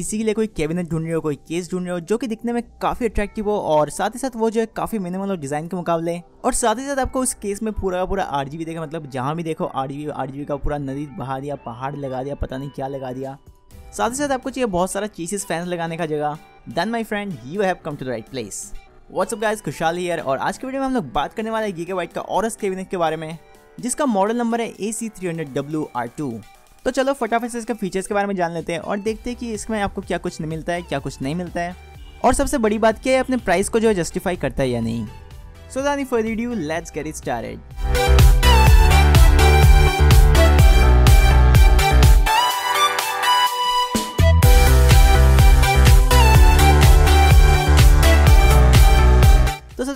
PC के लिए कोई कैबिनेट ढूंढ रहे हो, कोई केस ढूंढ रहे हो, जो कि दिखने में काफ़ी अट्रैक्टिव हो, और साथ ही साथ वो जो है काफ़ी मिनिमल और डिज़ाइन के मुकाबले। और साथ ही साथ आपको उस केस में पूरा पूरा आर जी देगा मतलब जहाँ भी देखो आर जी का पूरा नदी बहा दिया, पहाड़ लगा दिया, पता नहीं क्या लगा दिया। साथ ही साथ आपको चाहिए बहुत सारा चीजेस फैंस लगाने का जगह। Then my friend you have come to the right place what's up guys Khushal here और आज के वीडियो में हम लोग बात करने वाले हैं गीगाबाइट का और कैबिनेट के बारे में, जिसका मॉडल नंबर है A C three hundred W R two तो चलो फटाफट से इसके फीचर्स के बारे में जान लेते हैं और देखते हैं कि इसमें आपको क्या कुछ मिलता है, क्या कुछ नहीं मिलता है। और सबसे बड़ी बात क्या है, अपने प्राइस को जो है जस्टिफाई करता है या नहीं। सो दानी for video let's get it started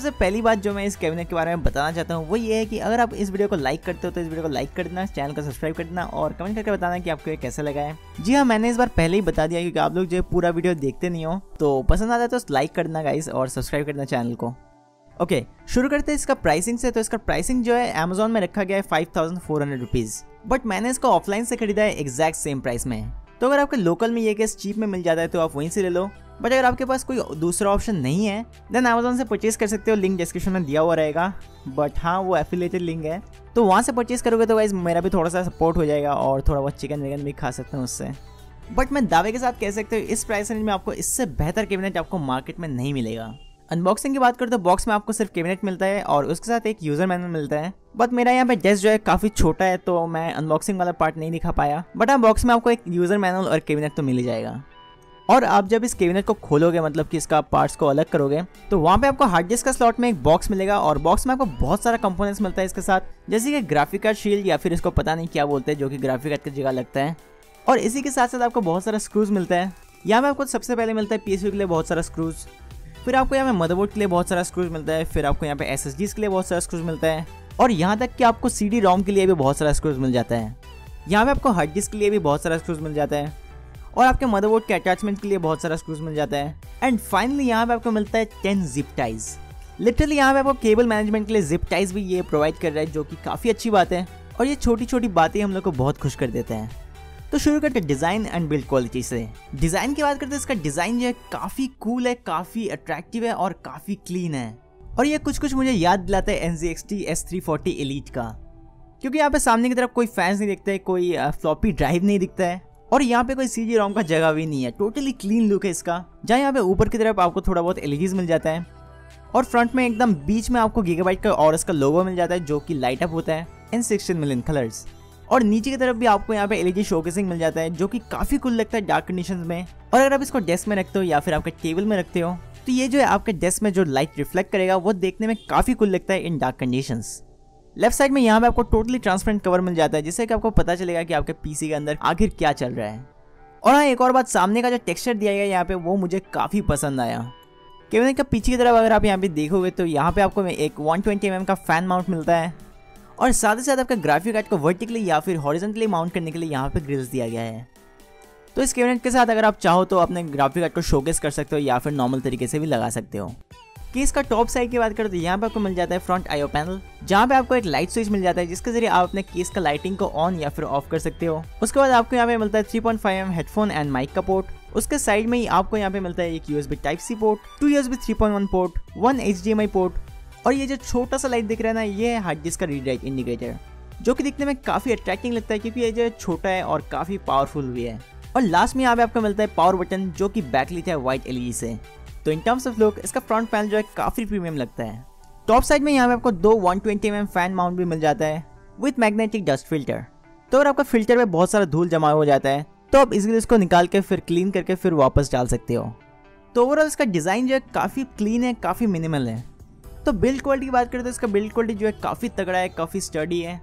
सबसे पहली बात जो मैं इस कैबिनेट के बारे में बताना चाहता हूँ, वो ये है कि अगर आप इस वीडियो को लाइक करते हो तो इस वीडियो को लाइक कर देना चैनल को सब्सक्राइब कर देना और कमेंट करके बताना कि आपको ये कैसा लगा है। जी हाँ मैंने इस बार पहले ही बता दिया क्योंकि आप लोग जो पूरा वीडियो देखते नहीं हो तो पसंद आता है तो लाइक कर देना गाइस और सब्सक्राइब कर देना चैनल को। ओके शुरू करते हैं इसका प्राइसिंग से। तो इसका प्राइसिंग जो है अमेजोन में रखा गया है फाइव थाउज़ेंड बट मैंने इसको ऑफलाइन से खरीदा है एग्जैक्ट सेम प्राइस में। तो अगर आपके लोकल में ये केस चीप में मिल जाता है तो आप वहीं से ले लो। बट अगर आपके पास कोई दूसरा ऑप्शन नहीं है देन अमेजोन से परचेज कर सकते हो। लिंक डिस्क्रिप्शन में दिया हुआ रहेगा। बट हाँ वो एफिलेटेड लिंक है। तो वहाँ से परचेज करोगे तो वाइज मेरा भी थोड़ा सा सपोर्ट हो जाएगा और थोड़ा बहुत चिकन विकन भी खा सकते हैं उससे। बट मैं दावे के साथ कह सकते हो, इस प्राइस रेंज में आपको इससे बेहतर कैबिनेट आपको मार्केट में नहीं मिलेगा। अनबॉक्सिंग की बात करें तो बॉक्स में आपको सिर्फ़ कैबिनेट मिलता है और उसके साथ एक यूज़र मैनुअल मिलता है। बट मेरा यहाँ पे डेस्क जो है काफ़ी छोटा है तो मैं अनबॉक्सिंग वाला पार्ट नहीं दिखा पाया। बट हाँ बॉक्स में आपको एक यूज़र मैनुअल और कैबिनेट तो मिल जाएगा। और आप जब इस कैबिनेट को खोलोगे मतलब कि इसका पार्ट्स को अलग करोगे तो वहाँ पे आपको हार्ड डिस्क का स्लॉट में एक बॉक्स मिलेगा और बॉक्स में आपको बहुत सारा कंपोनेंट्स मिलता है इसके साथ। जैसे कि ग्राफिक कार्ड शील्ड या फिर इसको पता नहीं क्या बोलते हैं, जो कि ग्राफिक कार्ड की जगह लगता है। और इसी के साथ साथ आपको बहुत सारा स्क्रूज मिलता है। यहाँ पे आपको सबसे पहले मिलता है पी के लिए बहुत सारा स्क्रूज फिर आपको यहाँ पे मदरबोर्ड के लिए बहुत सारा स्क्रूज मिलता है। फिर आपको यहाँ पे एस के लिए बहुत सारा स्क्रूज मिलता है। और यहाँ तक कि आपको सी डी के लिए भी बहुत सारा स्क्रूज मिल जाता है। यहाँ पे आपको हार्ड डिस्क के लिए भी बहुत सारा स्क्रूज मिल जाता है। और आपके मदरबोर्ड के अटैचमेंट के लिए बहुत सारा स्क्रूज मिल जाता है। एंड फाइनली यहाँ पे आपको मिलता है टेन जिप टाइज लिटरली यहाँ पे आपको केबल मैनेजमेंट के लिए जिप टाइज भी ये प्रोवाइड कर रहा है, जो कि काफ़ी अच्छी बात है। और ये छोटी छोटी बातें हम लोग को बहुत खुश कर देते हैं। तो शुरू करते हैं डिज़ाइन एंड बिल्ड क्वालिटी से। डिज़ाइन की बात करते हैं, इसका डिज़ाइन जो है काफ़ी कूल है, काफ़ी अट्रैक्टिव है और काफ़ी क्लीन है। और ये कुछ कुछ मुझे याद दिलाता है N G X T S three forty Elite का। क्योंकि यहाँ पे सामने की तरफ़ कोई फैंस नहीं दिखता है कोई फ्लॉपी ड्राइव नहीं दिखता है। और यहाँ पे कोई सी जी रोम का जगह भी नहीं है। टोटली क्लीन लुक है इसका। जहाँ यहाँ पे ऊपर की तरफ़ आपको थोड़ा बहुत एलईडीज मिल जाता है। और फ्रंट में एकदम बीच में आपको गीगाबाइट का और इसका लोगो मिल जाता है, जो कि लाइट अप होता है इन सिक्सटीन मिलियन कलर्स और नीचे की तरफ़ भी आपको यहाँ पे एलईडी शोकेसिंग मिल जाता है, जो कि काफ़ी कुल लगता है डार्क कंडीशन में। और अगर आप इसको डेस्क में रखते हो या फिर आपके टेबल में रखते हो तो ये जो है आपके डेस्क में जो लाइट रिफ्लेक्ट करेगा, वो देखने में काफ़ी कुल लगता है in dark condition left side में यहाँ पे आपको टोटली ट्रांसपेरेंट कवर मिल जाता है, जिससे कि आपको पता चलेगा कि आपके पीसी के अंदर आखिर क्या चल रहा है। और हाँ एक और बात, सामने का जो टेक्सचर दिया गया यहाँ पे, वो मुझे काफ़ी पसंद आया। कैबिनेट का पीछे की तरफ़ अगर आप यहाँ पे देखोगे तो यहाँ पे आपको एक 120 ट्वेंटी mm का फ़ैन माउंट मिलता है। और साथ ही साथ आपका ग्राफिक कार्ड को वर्टिकली या फिर हॉरिजेंटली माउंट करने के लिए यहाँ पे ग्रिल्स दिया गया है। तो इस कैबिनेट के साथ अगर आप चाहो तो अपने ग्राफिक कार्ड को शोकेस कर सकते हो या फिर नॉर्मल तरीके से भी लगा सकते हो। का टॉप साइड की बात करें तो यहाँ पे आपको मिल जाता है फ्रंट आईओ पैनल, जहाँ पे आपको एक लाइट स्विच मिल जाता है, जिसके ज़रिए आप अपने केस का लाइटिंग को ऑन या फिर ऑफ़ कर सकते हो। उसके बाद आपको यहाँ पे मिलता है 3.5 पॉइंट हेडफोन एंड माइक का पोर्ट उसके साइड में ही आपको यहाँ पे मिलता है एक USB type C port two USB 3.1 port one H port और ये जो छोटा सा लाइट दिख रहा है ना, ये है हार्ड डिस्क का रीडाइट इंडिकेटर जो कि दिखने में काफ़ी अट्रैक्टिंग लगता है क्योंकि ये जो छोटा है और काफ़ी पावरफुल भी है। और लास्ट में यहाँ पे आपको मिलता है पावर बटन जो कि बैकलिट है व्हाइट एलईडी से। तो इन टर्म्स ऑफ़ लुक इसका फ्रंट पैनल जो है काफ़ी प्रीमियम लगता है। टॉप साइड में यहाँ पे आपको दो 120 ट्वेंटी mm फ़ैन माउंट भी मिल जाता है विथ मैग्नेटिक डस्ट फ़िल्टर तो अगर आपका फ़िल्टर में बहुत सारा धूल जमा हो जाता है तो आप इजिली इसको निकाल के फिर क्लीन करके फिर वापस डाल सकते हो। तो ओवरऑल इसका डिज़ाइन जो है काफ़ी क्लीन है, काफ़ी मिनिमल है। तो बिल्ड क्वालिटी की बात करें तो इसका बिल्ड क्वालिटी जो है काफ़ी तगड़ा है, काफ़ी स्टडी है,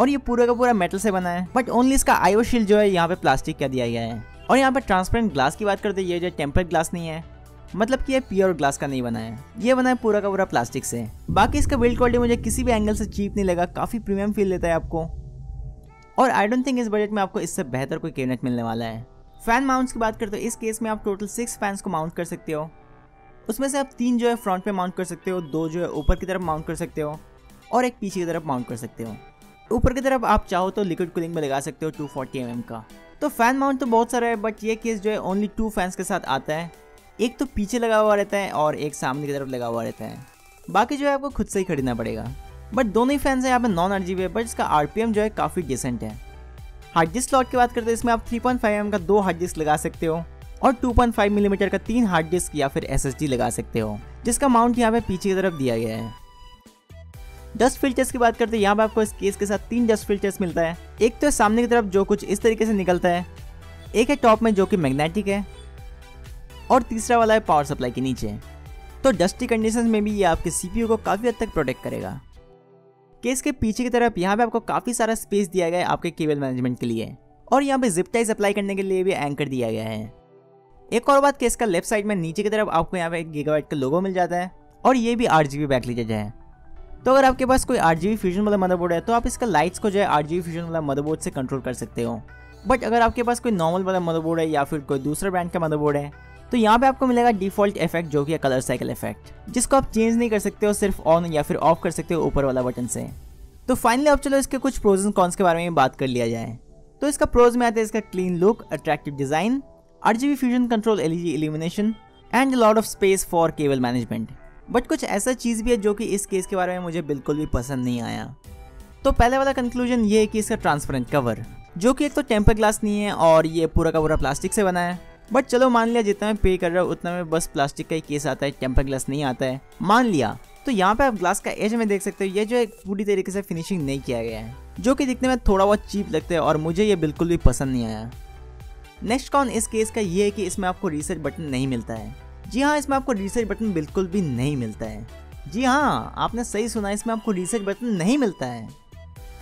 और ये पूरा का पूरा मेटल से बना है। बट ओनली इसका आयो शील्ड जो है यहाँ पे प्लास्टिक का दिया गया है। और यहाँ पे ट्रांसपेरेंट ग्लास की बात करते हैं, ये जो टेम्पर्ड ग्लास नहीं है मतलब कि ये प्योर ग्लास का नहीं बना है। ये बना है पूरा का पूरा प्लास्टिक से। बाकी इसका बिल्ड क्वालिटी मुझे किसी भी एंगल से चीप नहीं लगा, काफ़ी प्रीमियम फील देता है आपको। और आई डोंट थिंक इस बजट में आपको इससे बेहतर कोई कैबिनेट मिलने वाला है। फ़ैन माउंट्स की बात करते हो इस केस में आप टोटल सिक्स फैंस को माउंट कर सकते हो। उसमें से आप तीन जो है फ्रंट पे माउंट कर सकते हो, दो जो है ऊपर की तरफ़ माउंट कर सकते हो और एक पीछे की तरफ़ माउंट कर सकते हो। ऊपर की तरफ़ आप चाहो तो लिक्विड कूलिंग में लगा सकते हो 240 फोर्टी mm का। तो फ़ैन माउंट तो बहुत सारा है बट ये केस जो है ओनली टू फैंस के साथ आता है। एक तो पीछे लगा हुआ रहता है और एक सामने की तरफ़ लगा हुआ रहता है। बाकी जो है आपको खुद से ही खरीदना पड़ेगा। बट दोनों ही फैंस हैं यहाँ पे नॉन आर है बट इसका आर जो है काफ़ी डिसेंट है। हार्ड डिस्क स्लॉट की बात करते हैं, इसमें आप 3.5 पॉइंट का दो हार्ड डिस्क लगा सकते हो और 2.5 मिलीमीटर का तीन हार्ड डिस्क या फिर एसएसडी लगा सकते हो, जिसका माउंट यहाँ पे पीछे की तरफ़ दिया गया है। डस्ट फिल्टर्स की बात करते हैं, यहाँ पे आपको इस केस के साथ तीन डस्ट फिल्टर्स मिलता है। एक तो सामने की तरफ़ जो कुछ इस तरीके से निकलता है, एक है टॉप में जो कि मैग्नेटिक है और तीसरा वाला है पावर सप्लाई के नीचे। तो डस्टी कंडीशन में भी ये आपके सीपीयू को काफ़ी हद तक प्रोटेक्ट करेगा। केस के पीछे की तरफ़ यहाँ पे आपको काफ़ी सारा स्पेस दिया गया है आपके केबल मैनेजमेंट के लिए। और यहाँ पे जिप टाइज अप्लाई करने के लिए भी एंकर दिया गया है। एक और बात केस का लेफ़्ट साइड में नीचे की तरफ़ आपको यहाँ पे एक गीगाबाइट का लोगो मिल जाता है और ये भी आठ जी बैक लीजिए है। तो अगर आपके पास कोई आठ जी फ्यूजन वाला मदरबोर्ड है तो आप इसका लाइट्स को जो है आठ जी फ्यूजन वाला मदरबोर्ड से कंट्रोल कर सकते हो। बट अगर आपके पास कोई नॉर्मल वाला मदरबोर्ड है या फिर कोई दूसरा ब्रांड का मदरबोर्ड है तो यहाँ पे आपको मिलेगा डिफ़ॉल्ट इफ़ेक्ट जो कि कलर साइकिल इफ़ेक्ट जिसको आप चेंज नहीं कर सकते हो, सिर्फ़ ऑन या फिर ऑफ़ कर सकते हो ऊपर वाला बटन से। तो फाइनली अब चलो इसके कुछ प्रोज एंड कॉन्स के बारे में बात कर लिया जाए। तो इसका प्रोज में आता है इसका clean look attractive design R G fusion control LED illumination and lot of space for cable management but कुछ ऐसा चीज़ भी है जो कि इस केस के बारे में मुझे बिल्कुल भी पसंद नहीं आया। तो पहले वाला कंक्लूजन ये है कि इसका ट्रांसपेरेंट कवर जो कि एक तो टेम्पर ग्लास नहीं है और ये पूरा का पूरा प्लास्टिक से बना है। बट चलो मान लिया जितना मैं पे कर रहा हूँ, उतना में बस प्लास्टिक का ही केस आता है टेम्पर ग्लास नहीं आता है। मान लिया। तो यहाँ पे आप ग्लास का एज में देख सकते हो, ये जो है पूरी तरीके से फिनिशिंग नहीं किया गया है, जो कि दिखने में थोड़ा बहुत चीप लगता है और मुझे ये बिल्कुल भी पसंद नहीं आया। नेक्स्ट कॉन इस केस का ये है कि इसमें आपको रिसर्च बटन नहीं मिलता है। जी हाँ इसमें आपको रिसर्च बटन बिल्कुल भी नहीं मिलता है। जी हाँ आपने सही सुना, इसमें आपको रिसर्च बटन नहीं मिलता है।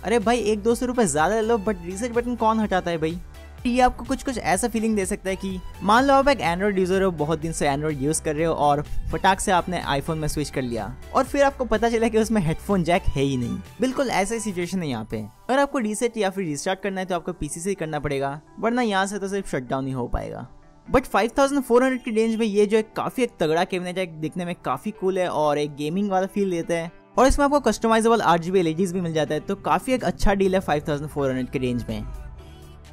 अरे भाई, एक दो सौ रुपये ज़्यादा ले लो बट रिसर्च बटन कौन हटाता है भाई? ये आपको कुछ कुछ ऐसा फीलिंग दे सकता है कि मान लो आप एक एंड्रॉइड यूज़र हो, बहुत दिन से एंड्रॉइड यूज़ कर रहे हो और फटाक से आपने आईफोन में स्विच कर लिया और फिर आपको पता चला कि उसमें हेडफोन जैक है ही नहीं। बिल्कुल ऐसा ही सिचुएशन है यहाँ पे। अगर आपको रीसेट या फिर रिस्टार्ट करना है तो आपको पीसी से ही करना पड़ेगा, वरना यहाँ से तो सिर्फ़ शट डाउन ही हो पाएगा। बट 5400 की रेंज में ये जो है काफ़ी एक तगड़ा कैबिनेट है दिखने में काफ़ी कूल है और एक गेमिंग वाला फील देता है और इसमें आपको कस्टमाइजेबल आठ जी भी मिल जाता है तो काफ़ी एक अच्छा डील है 5400 की रेंज में।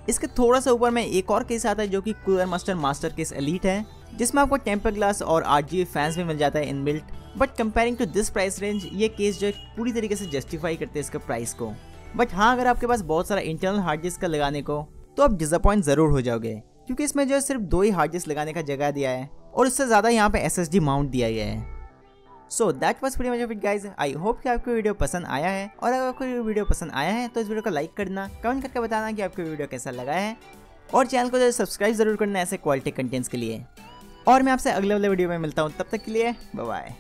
इसके थोड़ा सा ऊपर में एक और केस आता है जो कि cooler master master case elite है, जिसमें आपको टेम्पर ग्लास और आठ जी फैंस भी मिल जाता है inbuilt but comparing to this price range ये केस जो है पूरी तरीके से जस्टिफाई करते हैं इसके प्राइस को. बट हाँ अगर आपके पास बहुत सारा इंटरनल हार्ड डिस्क का लगाने को तो आप डिसअपॉइंट ज़रूर हो जाओगे, क्योंकि इसमें जो है सिर्फ़ दो ही हार्ड डिस्क लगाने का जगह दिया है, और उससे ज़्यादा यहाँ पे एसएसडी माउंट दिया गया है. So that was pre much of it guys I hope कि आपको वीडियो पसंद आया है। और अगर आपको वीडियो पसंद आया है तो इस वीडियो को लाइक करना कमेंट करके बताना कि आपको वीडियो कैसा लगा है। और चैनल को सब्सक्राइब ज़रूर करना ऐसे क्वालिटी कंटेंट्स के लिए। और मैं आपसे अगले वाले वीडियो में मिलता हूँ। तब तक के लिए बाय